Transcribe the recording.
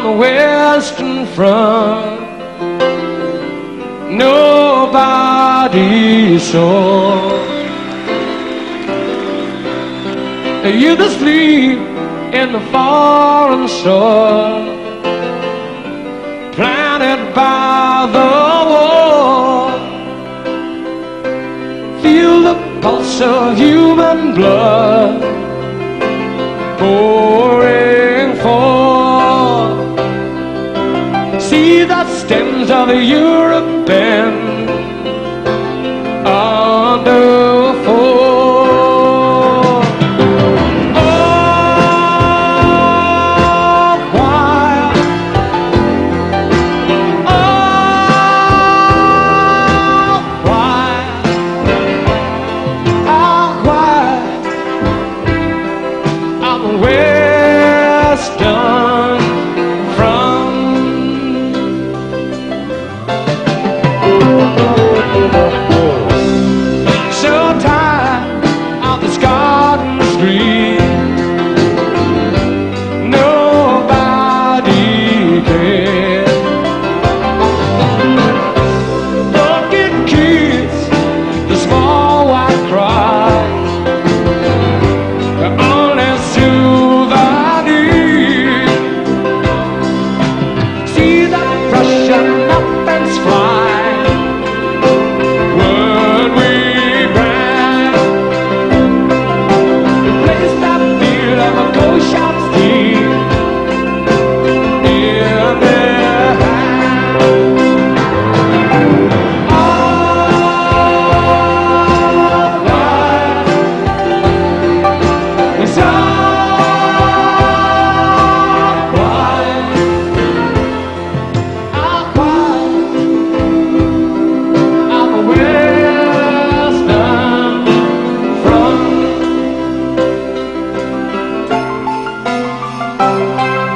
on the Western Front nobody saw. Youth sleep in the foreign soil, planted by the war. Feel the pulse of human blood pouring. stems of a European Música